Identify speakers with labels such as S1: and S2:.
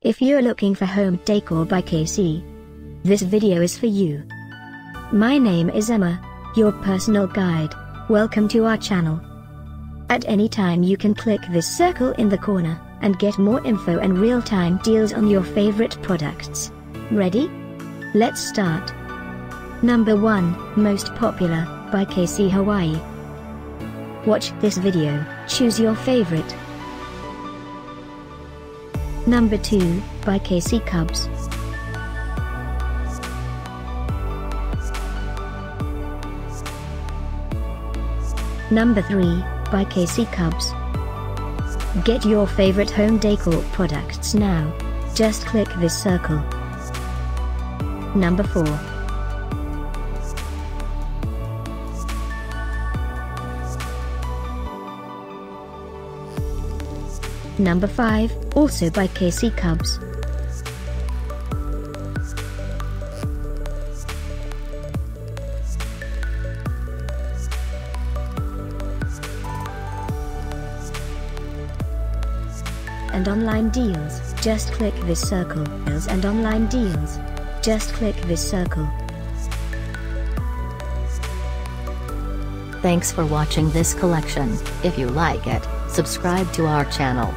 S1: If you're looking for home decor by KC, this video is for you. My name is Emma, your personal guide. Welcome to our channel. At any time you can click this circle in the corner and get more info and real-time deals on your favorite products. Ready? Let's start. Number 1, Most Popular, by KC Hawaii. Watch this video, choose your favorite. Number 2, by KC Cubs. Number 3, by KC Cubs. Get your favorite home decor products now. Just click this circle. Number 4. Number 5, also by KC Cubs. and online deals, just click this circle. Deals and online deals. Just click this circle.
S2: Thanks for watching this collection. If you like it, subscribe to our channel.